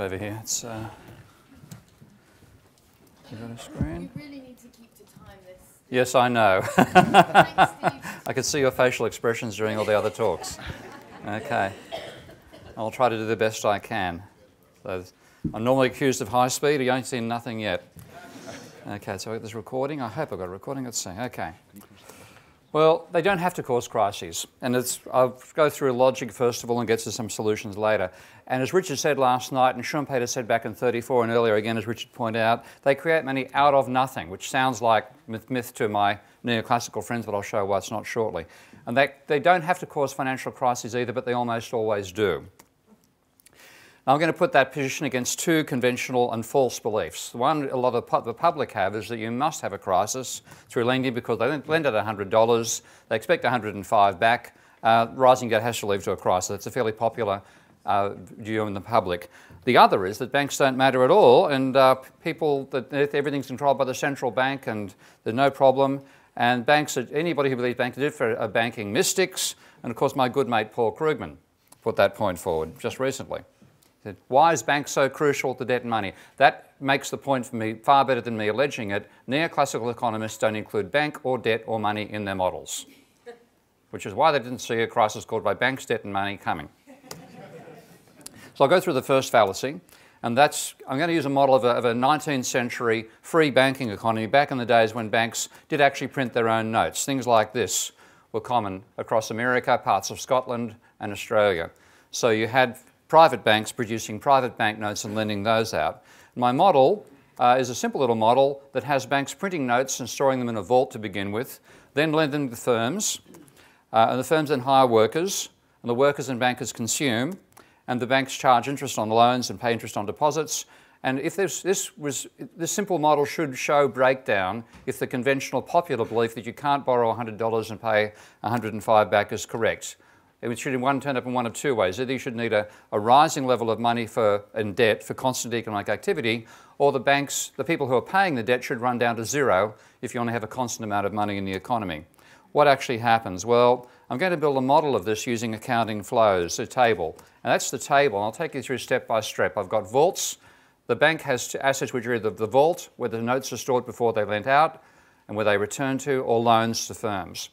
over here. It's uh, you got a screen? You really need to keep to time this. Yes, I know. I could see your facial expressions during all the other talks. Okay. I'll try to do the best I can. So I'm normally accused of high speed. You ain't seen nothing yet. Okay, so I got this recording. I hope I've got a recording. Let's see. Okay. Well, they don't have to cause crises. And it's, I'll go through logic first of all and get to some solutions later. And as Richard said last night, and Schumpeter said back in 34 and earlier again, as Richard pointed out, they create money out of nothing, which sounds like myth, myth to my neoclassical friends, but I'll show why it's not shortly. And they, they don't have to cause financial crises either, but they almost always do. Now, I'm going to put that position against two conventional and false beliefs. The one a lot of the public have is that you must have a crisis through lending because they lend at $100, they expect 105 back. Uh, rising debt has to lead to a crisis. It's a fairly popular uh, view in the public. The other is that banks don't matter at all, and uh, people that everything's controlled by the central bank, and there's no problem. And banks, anybody who believes banks are banking mystics. And of course, my good mate Paul Krugman put that point forward just recently. Why is banks so crucial to debt and money? That makes the point for me far better than me alleging it. Neoclassical economists don't include bank or debt or money in their models, which is why they didn't see a crisis caused by banks, debt, and money coming. so I'll go through the first fallacy, and that's I'm going to use a model of a, of a 19th century free banking economy back in the days when banks did actually print their own notes. Things like this were common across America, parts of Scotland, and Australia. So you had private banks producing private banknotes and lending those out. My model uh, is a simple little model that has banks printing notes and storing them in a vault to begin with, then lending to firms, uh, and the firms then hire workers, and the workers and bankers consume, and the banks charge interest on loans and pay interest on deposits. And if this, this, was, this simple model should show breakdown if the conventional popular belief that you can't borrow $100 and pay 105 back is correct. It should in one turn up in one of two ways. Either you should need a, a rising level of money for in debt for constant economic activity, or the banks, the people who are paying the debt should run down to zero if you want to have a constant amount of money in the economy. What actually happens? Well, I'm going to build a model of this using accounting flows, a table. And that's the table. I'll take you through step by step. I've got vaults. The bank has assets which are either the vault, where the notes are stored before they lent out, and where they return to, or loans to firms.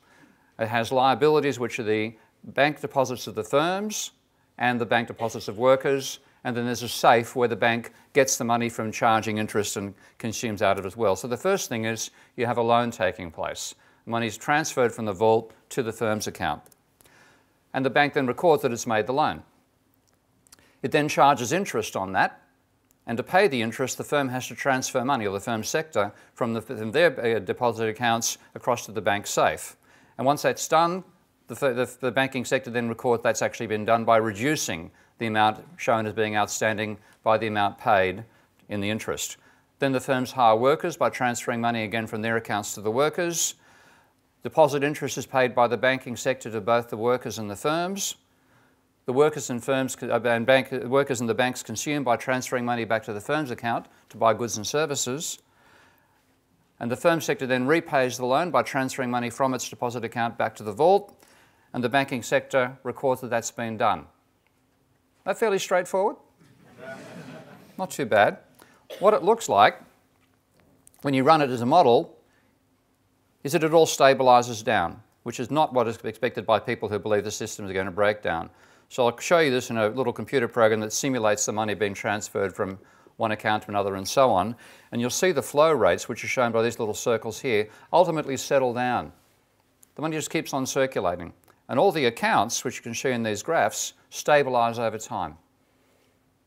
It has liabilities, which are the bank deposits of the firms and the bank deposits of workers, and then there's a safe where the bank gets the money from charging interest and consumes out of it as well. So the first thing is you have a loan taking place. Money is transferred from the vault to the firm's account. And the bank then records that it's made the loan. It then charges interest on that, and to pay the interest, the firm has to transfer money, or the firm sector, from, the, from their uh, deposit accounts across to the bank safe. And once that's done, the, the, the banking sector then records that's actually been done by reducing the amount shown as being outstanding by the amount paid in the interest. Then the firms hire workers by transferring money again from their accounts to the workers. Deposit interest is paid by the banking sector to both the workers and the firms. The workers and firms uh, and bank, workers and the banks consume by transferring money back to the firm's account to buy goods and services. And the firm sector then repays the loan by transferring money from its deposit account back to the vault and the banking sector records that that's been done. That fairly straightforward? Not too bad. What it looks like when you run it as a model is that it all stabilizes down, which is not what is expected by people who believe the systems are going to break down. So I'll show you this in a little computer program that simulates the money being transferred from one account to another and so on. And you'll see the flow rates, which are shown by these little circles here, ultimately settle down. The money just keeps on circulating. And all the accounts, which you can see in these graphs, stabilize over time.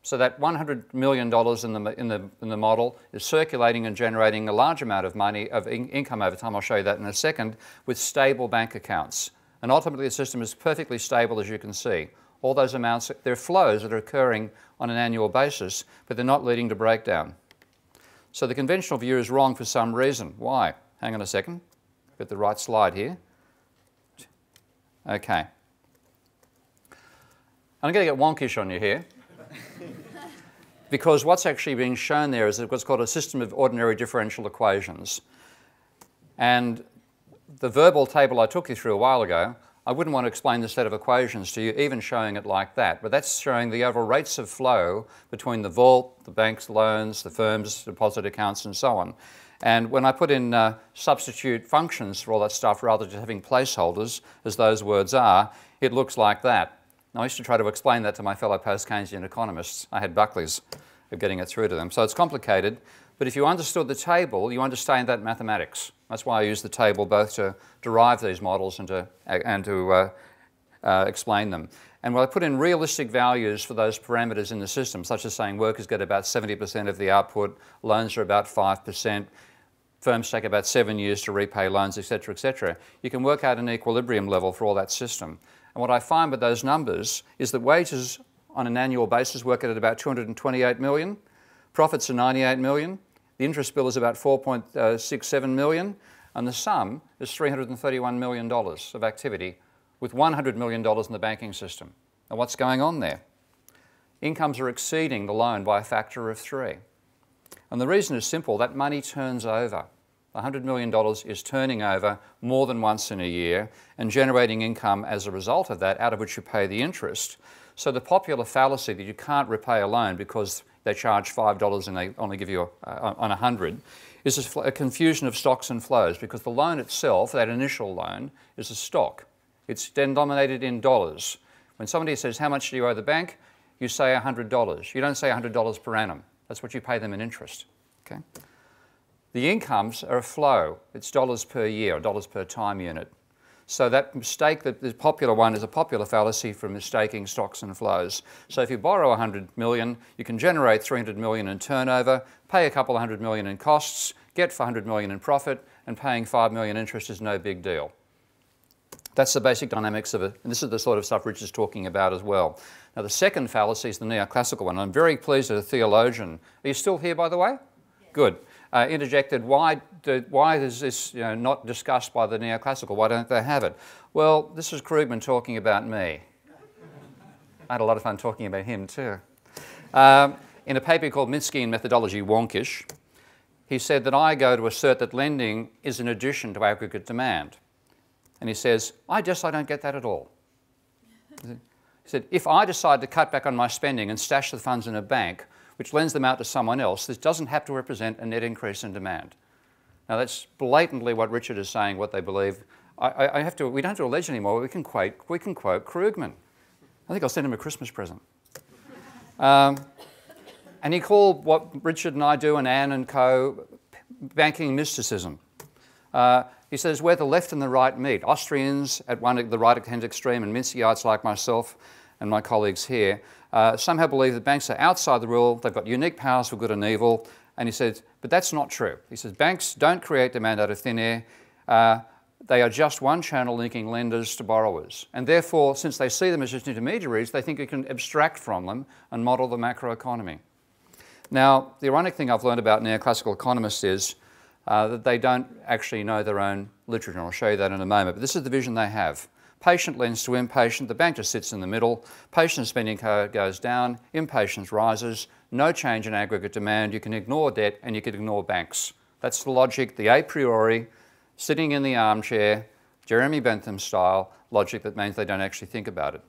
So that $100 million in the, in, the, in the model is circulating and generating a large amount of money, of in income over time, I'll show you that in a second, with stable bank accounts. And ultimately the system is perfectly stable as you can see. All those amounts, they're flows that are occurring on an annual basis, but they're not leading to breakdown. So the conventional view is wrong for some reason. Why? Hang on a second, get the right slide here. Okay. I'm going to get wonkish on you here. because what's actually being shown there is what's called a system of ordinary differential equations. And the verbal table I took you through a while ago, I wouldn't want to explain the set of equations to you, even showing it like that, but that's showing the overall rates of flow between the vault, the bank's loans, the firm's deposit accounts, and so on. And when I put in uh, substitute functions for all that stuff rather than having placeholders, as those words are, it looks like that. Now, I used to try to explain that to my fellow post-Keynesian economists. I had Buckley's of getting it through to them. So it's complicated, but if you understood the table, you understand that mathematics. That's why I use the table both to derive these models and to, and to uh, uh, explain them. And when I put in realistic values for those parameters in the system, such as saying workers get about 70% of the output, loans are about 5%, firms take about seven years to repay loans, etc., etc., you can work out an equilibrium level for all that system. And what I find with those numbers is that wages on an annual basis work at about 228 million, profits are 98 million, the interest bill is about 4.67 uh, million, and the sum is $331 million of activity with $100 million in the banking system. And what's going on there? Incomes are exceeding the loan by a factor of three. And the reason is simple, that money turns over. $100 million is turning over more than once in a year and generating income as a result of that, out of which you pay the interest. So the popular fallacy that you can't repay a loan because they charge $5 and they only give you a, uh, on 100 is a, a confusion of stocks and flows because the loan itself, that initial loan, is a stock. It's denominated in dollars. When somebody says, how much do you owe the bank? You say $100. You don't say $100 per annum. That's what you pay them in interest. Okay? The incomes are a flow. It's dollars per year, dollars per time unit. So that mistake, that the popular one is a popular fallacy for mistaking stocks and flows. So if you borrow 100 million, you can generate 300 million in turnover, pay a couple of hundred million in costs, get 400 million in profit, and paying 5 million interest is no big deal. That's the basic dynamics of it, and this is the sort of stuff Rich is talking about as well. Now, the second fallacy is the neoclassical one. I'm very pleased that a theologian, are you still here, by the way? Good. Uh, interjected, why, do, why is this you know, not discussed by the neoclassical? Why don't they have it? Well, this is Krugman talking about me. I had a lot of fun talking about him too. Um, in a paper called Minsky and Methodology Wonkish, he said that I go to assert that lending is an addition to aggregate demand. And he says, I just I don't get that at all. He said, if I decide to cut back on my spending and stash the funds in a bank, which lends them out to someone else, this doesn't have to represent a net increase in demand. Now that's blatantly what Richard is saying, what they believe. I, I have to, we don't have to allege anymore, we can quote, we can quote Krugman. I think I'll send him a Christmas present. Um, and he called what Richard and I do and Anne and co banking mysticism. Uh, he says where the left and the right meet. Austrians at one the right hand extreme and Minskyites like myself and my colleagues here uh, somehow believe that banks are outside the rule, they've got unique powers for good and evil. And he says, but that's not true. He says banks don't create demand out of thin air. Uh, they are just one channel linking lenders to borrowers. And therefore, since they see them as just intermediaries, they think you can abstract from them and model the macroeconomy. Now, the ironic thing I've learned about neoclassical economists is uh, that they don't actually know their own literature. and I'll show you that in a moment. But this is the vision they have. Patient lends to impatient. The bank just sits in the middle. Patient spending goes down. Impatience rises. No change in aggregate demand. You can ignore debt and you can ignore banks. That's the logic, the a priori, sitting in the armchair, Jeremy Bentham style logic that means they don't actually think about it.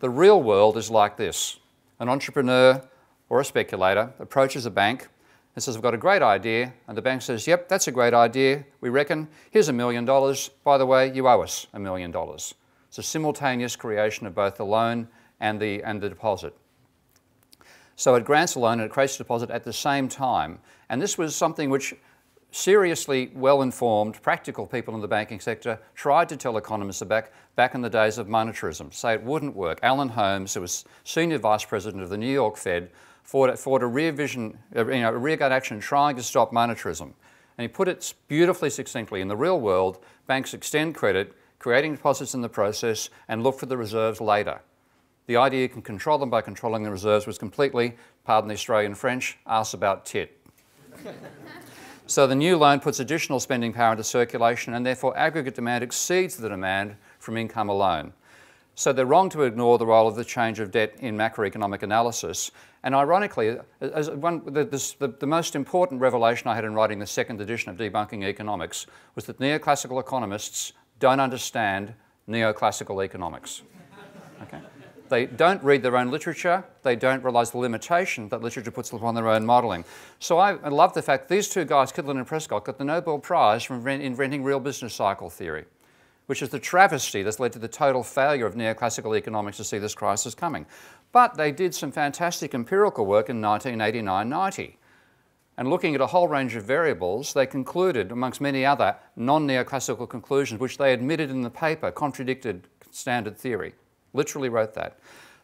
The real world is like this. An entrepreneur or a speculator approaches a bank and says, I've got a great idea. And the bank says, Yep, that's a great idea. We reckon. Here's a million dollars. By the way, you owe us a million dollars. It's a simultaneous creation of both the loan and the, and the deposit. So it grants a loan and it creates a deposit at the same time. And this was something which seriously well-informed, practical people in the banking sector tried to tell economists back, back in the days of monetarism, say it wouldn't work. Alan Holmes, who was senior vice president of the New York Fed, fought, fought a rear vision, uh, you know, a rearguard action trying to stop monetarism. And he put it beautifully succinctly, in the real world, banks extend credit, creating deposits in the process, and look for the reserves later. The idea you can control them by controlling the reserves was completely, pardon the Australian French, ask about tit. so the new loan puts additional spending power into circulation and therefore aggregate demand exceeds the demand from income alone. So they're wrong to ignore the role of the change of debt in macroeconomic analysis. And ironically, one, the, this, the, the, most important revelation I had in writing the second edition of Debunking Economics was that neoclassical economists don't understand neoclassical economics. Okay? They don't read their own literature. They don't realise the limitation that literature puts upon their own modelling. So I, love the fact these two guys, Kydland and Prescott, got the Nobel Prize for inventing real business cycle theory, which is the travesty that's led to the total failure of neoclassical economics to see this crisis coming. But they did some fantastic empirical work in 1989-90. And looking at a whole range of variables, they concluded, amongst many other non-neoclassical conclusions, which they admitted in the paper contradicted standard theory literally wrote that.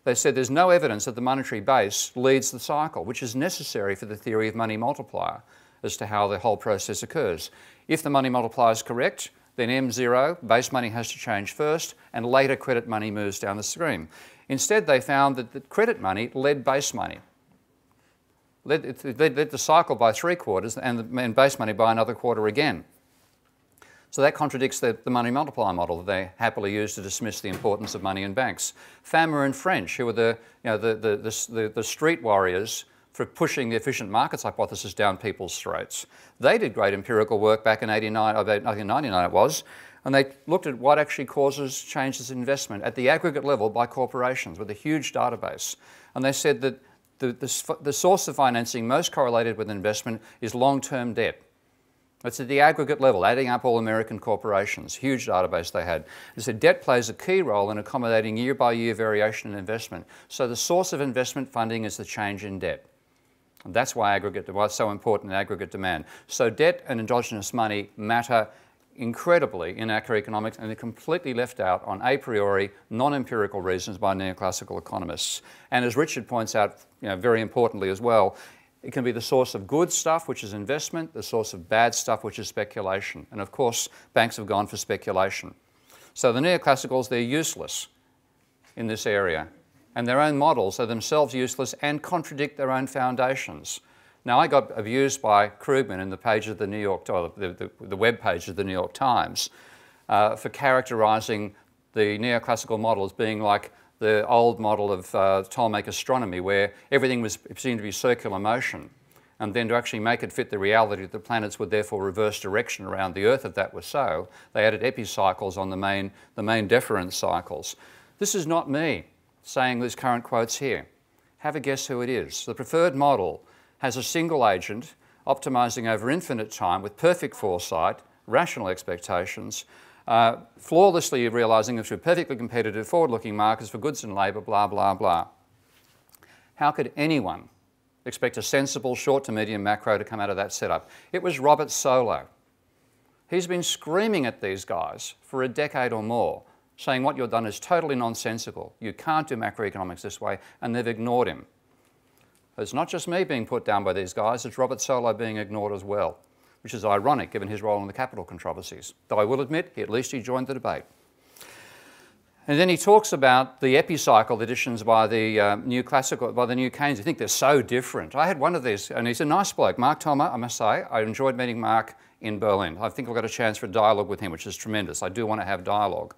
They said there's no evidence that the monetary base leads the cycle, which is necessary for the theory of money multiplier as to how the whole process occurs. If the money multiplier is correct, then M0, base money has to change first, and later credit money moves down the stream. Instead, they found that the credit money led base money. Led, it led the cycle by three quarters and, the, and base money by another quarter again. So that contradicts the, the, money multiplier model that they happily use to dismiss the importance of money in banks. Fama and French, who were the, you know, the, the, the, the street warriors for pushing the efficient markets hypothesis down people's throats. They did great empirical work back in 89, about 1999 it was, and they looked at what actually causes changes in investment at the aggregate level by corporations with a huge database. And they said that the, the, the source of financing most correlated with investment is long-term debt. It's at the aggregate level, adding up all American corporations, huge database they had. They said debt plays a key role in accommodating year by year variation in investment. So the source of investment funding is the change in debt. And that's why aggregate, why it's so important in aggregate demand. So debt and endogenous money matter incredibly in macroeconomics and they're completely left out on a priori, non-empirical reasons by neoclassical economists. And as Richard points out, you know, very importantly as well, it can be the source of good stuff, which is investment, the source of bad stuff, which is speculation. And of course, banks have gone for speculation. So the neoclassicals, they're useless in this area. And their own models are themselves useless and contradict their own foundations. Now, I got abused by Krugman in the page of the New York, or the, the, the web page of the New York Times uh, for characterizing the neoclassical model as being like the old model of uh, Ptolemaic astronomy where everything was seemed to be circular motion. And then to actually make it fit the reality that the planets would therefore reverse direction around the Earth if that were so, they added epicycles on the main, the main deferent cycles. This is not me saying these current quotes here. Have a guess who it is. The preferred model has a single agent optimizing over infinite time with perfect foresight, rational expectations, uh, flawlessly realizing that through perfectly competitive forward-looking markets for goods and labour, blah, blah, blah. How could anyone expect a sensible short to medium macro to come out of that setup? It was Robert Solow. He's been screaming at these guys for a decade or more, saying what you've done is totally nonsensical. You can't do macroeconomics this way, and they've ignored him. It's not just me being put down by these guys, it's Robert Solow being ignored as well which is ironic given his role in the capital controversies. Though I will admit, at least he joined the debate. And then he talks about the epicycle editions by the uh, new classical, by the new Keynes. I think they're so different. I had one of these, and he's a nice bloke, Mark Thoma, I must say. I enjoyed meeting Mark in Berlin. I think I've got a chance for dialogue with him, which is tremendous. I do want to have dialogue.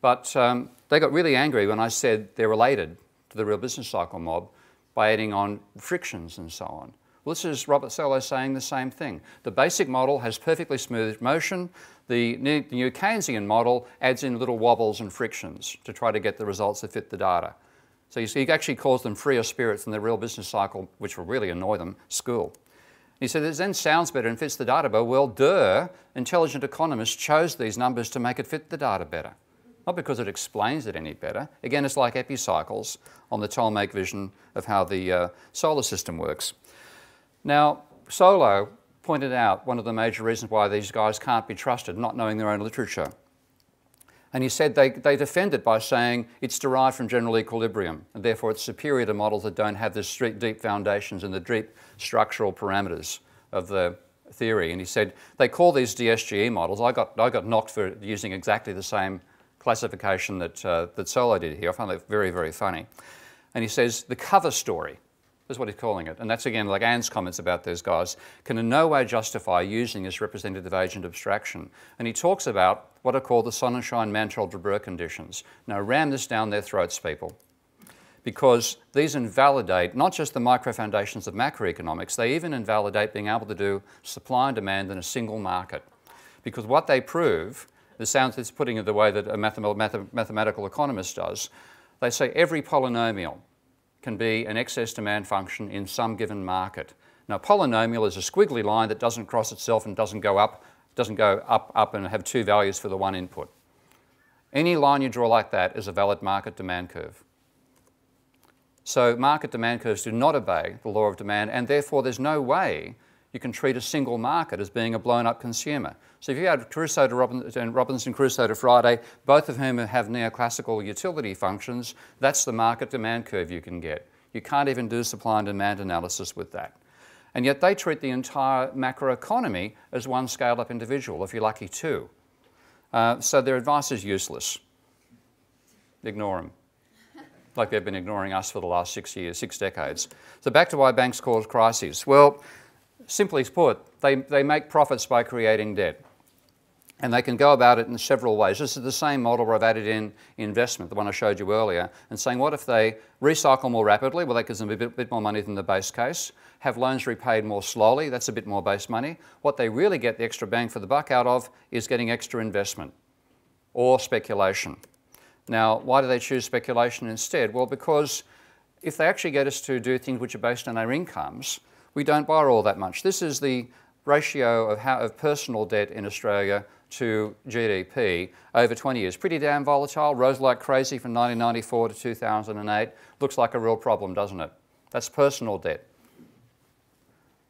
But um, they got really angry when I said they're related to the real business cycle mob by adding on frictions and so on. Well, this is Robert Solow saying the same thing. The basic model has perfectly smooth motion. The new, the new Keynesian model adds in little wobbles and frictions to try to get the results that fit the data. So you see, he actually calls them freer spirits than the real business cycle, which will really annoy them, school. He said, it then sounds better and fits the data better. Well, duh, intelligent economists chose these numbers to make it fit the data better. Not because it explains it any better. Again, it's like epicycles on the Ptolemaic vision of how the uh, solar system works. Now, Solow pointed out one of the major reasons why these guys can't be trusted, not knowing their own literature. And he said they, they defend it by saying it's derived from general equilibrium, and therefore it's superior to models that don't have the street deep foundations and the deep structural parameters of the theory. And he said they call these DSGE models. I got, I got knocked for using exactly the same classification that, uh, that Solow did here. I found that very, very funny. And he says the cover story is what he's calling it. And that's again like Anne's comments about those guys, can in no way justify using this representative agent abstraction. And he talks about what are called the Sonnenschein-Mantel-Debreu conditions. Now ram this down their throats, people. Because these invalidate not just the micro foundations of macroeconomics, they even invalidate being able to do supply and demand in a single market. Because what they prove This sounds, it's putting it the way that a mathematical economist does. They say every polynomial can be an excess demand function in some given market. Now, polynomial is a squiggly line that doesn't cross itself and doesn't go up, doesn't go up, up and have two values for the one input. Any line you draw like that is a valid market demand curve. So market demand curves do not obey the law of demand, and therefore there's no way you can treat a single market as being a blown up consumer. So if you add Crusoe to Robinson, Robinson Crusoe to Friday, both of whom have neoclassical utility functions, that's the market demand curve you can get. You can't even do supply and demand analysis with that. And yet they treat the entire macroeconomy as one scaled up individual, if you're lucky, two. Uh, so their advice is useless. Ignore them. Like they've been ignoring us for the last six years, six decades. So back to why banks cause crises. Well, simply put, they, they make profits by creating debt. And they can go about it in several ways. This is the same model where I've added in investment, the one I showed you earlier, and saying what if they recycle more rapidly? Well, that gives them a bit, bit more money than the base case. Have loans repaid more slowly, that's a bit more base money. What they really get the extra bang for the buck out of is getting extra investment or speculation. Now, why do they choose speculation instead? Well, because if they actually get us to do things which are based on our incomes, we don't borrow all that much. This is the ratio of, how, of personal debt in Australia to GDP over 20 years. Pretty damn volatile, rose like crazy from 1994 to 2008. Looks like a real problem, doesn't it? That's personal debt.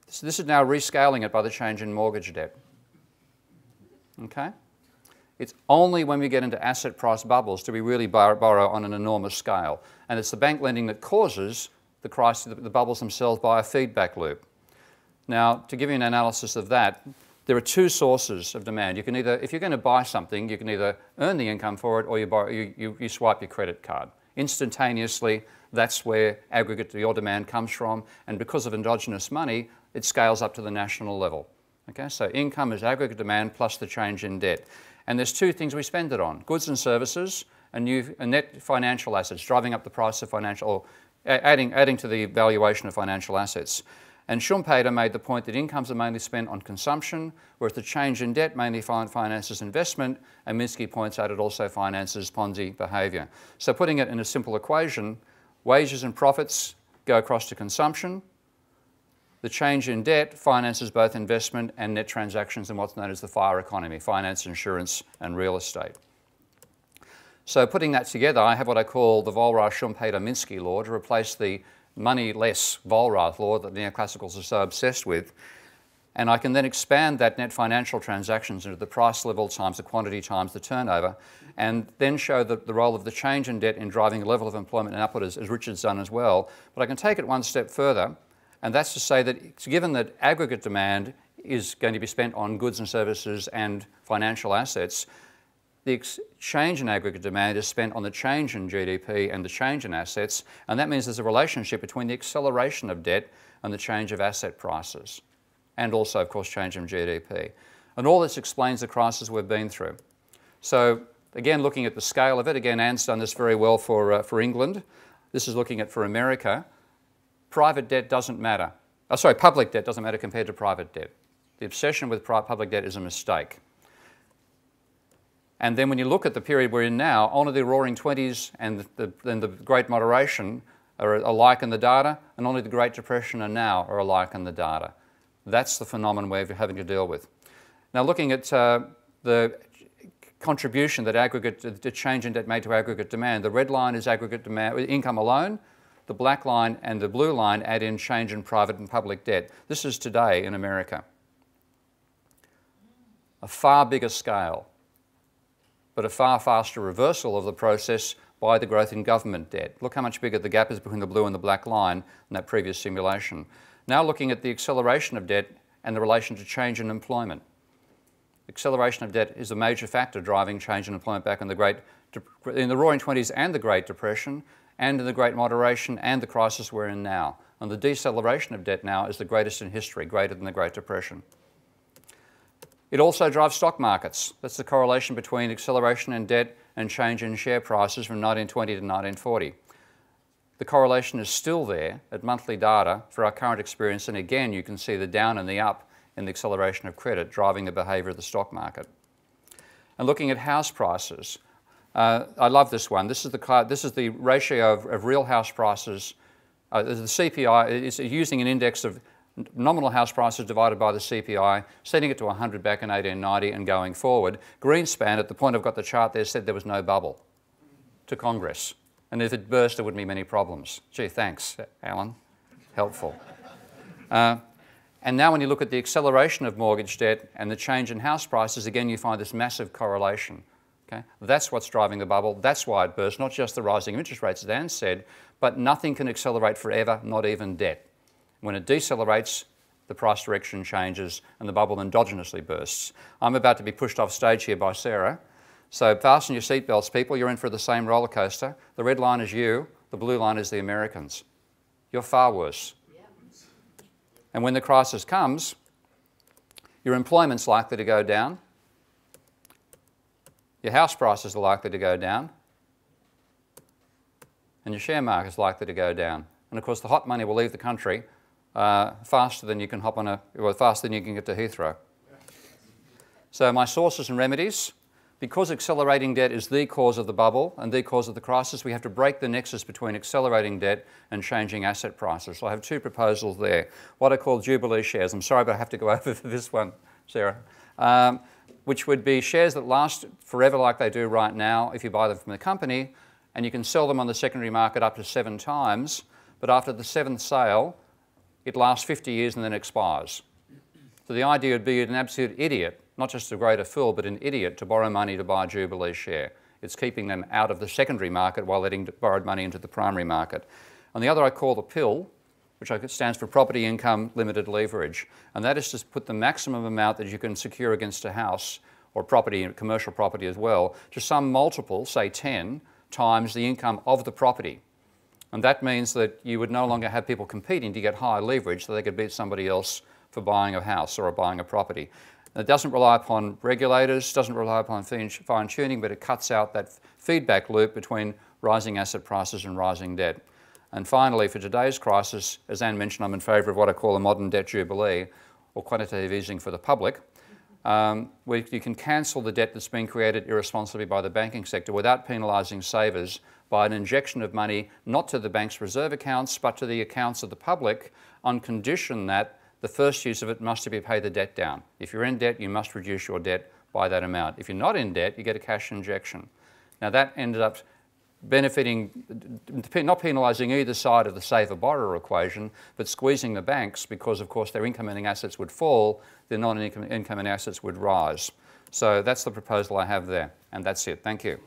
So this is now rescaling it by the change in mortgage debt. Okay? It's only when we get into asset price bubbles do we really borrow on an enormous scale. And it's the bank lending that causes the, crisis, the bubbles themselves by a feedback loop. Now, to give you an analysis of that, there are two sources of demand. You can either, if you're going to buy something, you can either earn the income for it or you, you, you, you swipe your credit card. Instantaneously, that's where aggregate your demand comes from. And because of endogenous money, it scales up to the national level. Okay, so income is aggregate demand plus the change in debt. And there's two things we spend it on, goods and services and new net financial assets, driving up the price of financial, or adding, adding to the valuation of financial assets. And Schumpeter made the point that incomes are mainly spent on consumption, whereas the change in debt mainly finances investment, and Minsky points out it also finances Ponzi behaviour. So putting it in a simple equation, wages and profits go across to consumption, the change in debt finances both investment and net transactions in what's known as the fire economy, finance, insurance, and real estate. So putting that together, I have what I call the Walras-Schumpeter-Minsky law to replace the money-less Walras law that neoclassicals are so obsessed with. And I can then expand that net financial transactions into the price level times the quantity times the turnover, and then show the, the role of the change in debt in driving a level of employment and output, as, as Richard's done as well. But I can take it one step further and that's to say that given that aggregate demand is going to be spent on goods and services and financial assets, the change in aggregate demand is spent on the change in GDP and the change in assets, and that means there's a relationship between the acceleration of debt and the change of asset prices, and also, of course, change in GDP. And all this explains the crisis we've been through. So, again, looking at the scale of it, again, Anne's done this very well for, uh, for England. This is looking at for America private debt doesn't matter. Oh, sorry, public debt doesn't matter compared to private debt. The obsession with public debt is a mistake. And then when you look at the period we're in now, only the roaring 20s and the, the, the Great Moderation are alike in the data, and only the Great Depression and now are alike in the data. That's the phenomenon we're having to deal with. Now, looking at uh, the contribution that aggregate, the change in debt made to aggregate demand, the red line is aggregate demand, income alone, the black line and the blue line add in change in private and public debt. This is today in America. A far bigger scale, but a far faster reversal of the process by the growth in government debt. Look how much bigger the gap is between the blue and the black line in that previous simulation. Now looking at the acceleration of debt and the relation to change in employment. Acceleration of debt is a major factor driving change in employment back in the Great, in the Roaring Twenties and the Great Depression, and in the Great Moderation and the crisis we're in now. And the deceleration of debt now is the greatest in history, greater than the Great Depression. It also drives stock markets. That's the correlation between acceleration in debt and change in share prices from 1920 to 1940. The correlation is still there at monthly data for our current experience, and again, you can see the down and the up in the acceleration of credit driving the behaviour of the stock market. and looking at house prices. Uh, I love this one. This is the, this is the ratio of, of real house prices. Uh, the CPI is using an index of nominal house prices divided by the CPI, setting it to 100 back in 1890 and going forward. Greenspan, at the point I've got the chart there, said there was no bubble to Congress. And if it burst, there wouldn't be many problems. Gee, thanks, Alan. Helpful. Uh, and now when you look at the acceleration of mortgage debt and the change in house prices, again, you find this massive correlation. Okay? That's what's driving the bubble. That's why it burst, not just the rising of interest rates, as Dan said, but nothing can accelerate forever, not even debt. When it decelerates, the price direction changes and the bubble endogenously bursts. I'm about to be pushed off stage here by Sarah. So fasten your seatbelts, people. You're in for the same roller coaster. The red line is you, the blue line is the Americans. You're far worse. And when the crisis comes, your employment's likely to go down, your house prices are likely to go down, and your share market is likely to go down. And of course, the hot money will leave the country uh, faster than you can hop on a, well, faster than you can get to Heathrow. So my sources and remedies, because accelerating debt is the cause of the bubble and the cause of the crisis, we have to break the nexus between accelerating debt and changing asset prices. So I have two proposals there. What I call Jubilee shares. I'm sorry, but I have to go over this one, Sarah. Um, which would be shares that last forever like they do right now if you buy them from the company, and you can sell them on the secondary market up to seven times, but after the seventh sale, it lasts 50 years and then expires. So the idea would be an absolute idiot, not just a greater fool, but an idiot to borrow money to buy a Jubilee share. It's keeping them out of the secondary market while letting borrowed money into the primary market. And the other I call the pill, which stands for property income limited leverage. And that is to put the maximum amount that you can secure against a house or property, commercial property as well, to some multiple, say 10, times the income of the property. And that means that you would no longer have people competing to get high leverage so they could beat somebody else for buying a house or buying a property. And it doesn't rely upon regulators, doesn't rely upon fine tuning, but it cuts out that feedback loop between rising asset prices and rising debt. And finally, for today's crisis, as Anne mentioned, I'm in favour of what I call a modern debt jubilee, or quantitative easing for the public, um, where you can cancel the debt that's been created irresponsibly by the banking sector without penalising savers by an injection of money not to the bank's reserve accounts but to the accounts of the public on condition that the first use of it must be to pay the debt down. If you're in debt, you must reduce your debt by that amount. If you're not in debt, you get a cash injection. Now that ended up benefiting, not penalising either side of the saver borrower equation, but squeezing the banks because, of course, their income earning assets would fall, their non income earning assets would rise. So that's the proposal I have there, and that's it. Thank you.